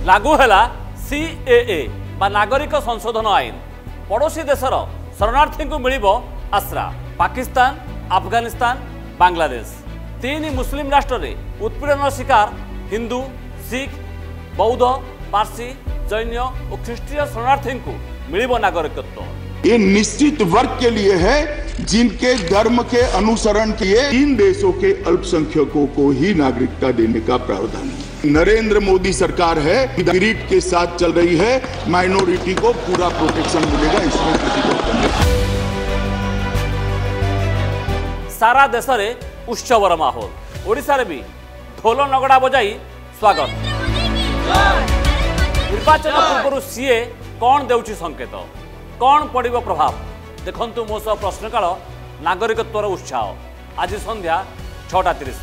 লাগু হেলা সিএএ বা নাগরিক সংশোধন আইন পড়োশী দেশর শরণার্থী মিলব আশ্রা পাকিস্তান আফগানিস্তান বাংলাদেশ তিন মুসলিম রাষ্ট্রে উৎপীড়নর শিকার হিন্দু শিখ বৌদ্ধ পার্সি जैन और ख्रिस्टीय शरणार्थी को मिल नागरिकत्व ये निश्चित वर्ग के लिए है जिनके धर्म के अनुसरण किए इन देशों के अल्पसंख्यकों को ही नागरिकता देने का प्रावधान है नरेंद्र मोदी सरकार है ग्रिड के साथ चल रही है, माइनॉरिटी को पूरा प्रोटेक्शन मिलेगा इसमें किसी को सारा देश में उत्सव माहौल। ओडार भी ढोल नगड़ा बजाई स्वागत। निर्वाचन पूर्व सीए कौन दे संकेत कौन पड़ प्रभाव देखु मो सह प्रश्नकाल नागरिकत्वर उत्साह आज सन्ध्या छटा तीस